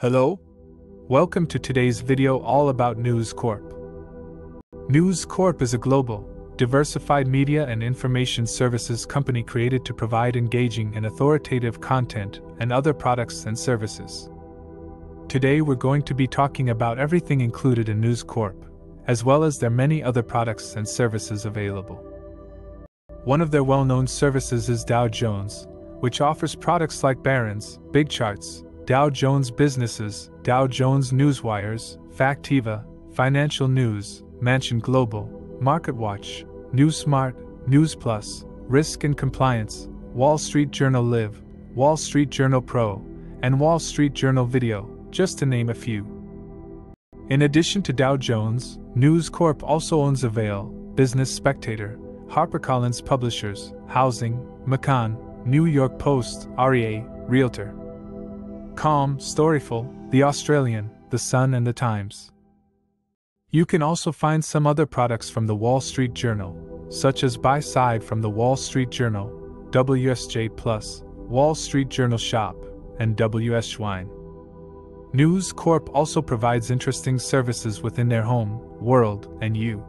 Hello? Welcome to today's video all about News Corp. News Corp is a global, diversified media and information services company created to provide engaging and authoritative content and other products and services. Today we're going to be talking about everything included in News Corp, as well as their many other products and services available. One of their well known services is Dow Jones, which offers products like Barron's, Big Charts, Dow Jones Businesses, Dow Jones Newswires, Factiva, Financial News, Mansion Global, MarketWatch, NewsSmart, News Plus, Risk and Compliance, Wall Street Journal Live, Wall Street Journal Pro, and Wall Street Journal Video, just to name a few. In addition to Dow Jones, News Corp also owns Avail, Business Spectator, HarperCollins Publishers, Housing, McCann, New York Post, REA, Realtor. Com, Storyful, The Australian, The Sun, and The Times. You can also find some other products from the Wall Street Journal, such as Buy Side from the Wall Street Journal, WSJ Plus, Wall Street Journal Shop, and WSJ Wine. News Corp also provides interesting services within their home, world, and you.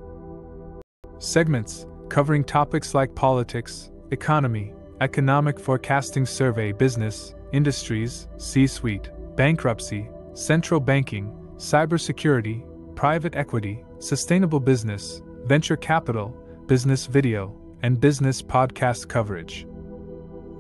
Segments covering topics like politics, economy, economic forecasting survey, business, industries, C suite, bankruptcy, central banking, cybersecurity, private equity, sustainable business, venture capital, business video, and business podcast coverage.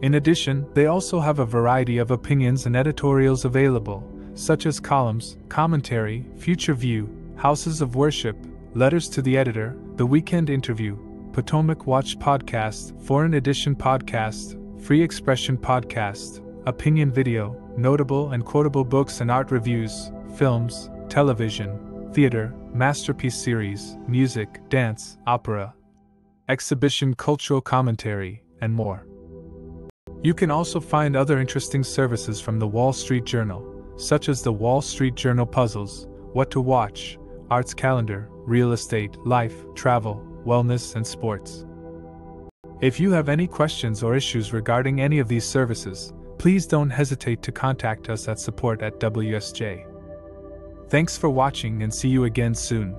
In addition, they also have a variety of opinions and editorials available, such as columns, commentary, future view, houses of worship, letters to the editor, the weekend interview, Potomac Watch podcast, foreign edition podcast, free expression podcast, opinion video, notable and quotable books and art reviews, films, television, theater, masterpiece series, music, dance, opera, exhibition, cultural commentary, and more. You can also find other interesting services from the Wall Street Journal, such as the Wall Street Journal Puzzles, What to Watch, Arts Calendar, Real Estate, Life, Travel, Wellness, and Sports. If you have any questions or issues regarding any of these services, please don't hesitate to contact us at support at WSJ. Thanks for watching and see you again soon.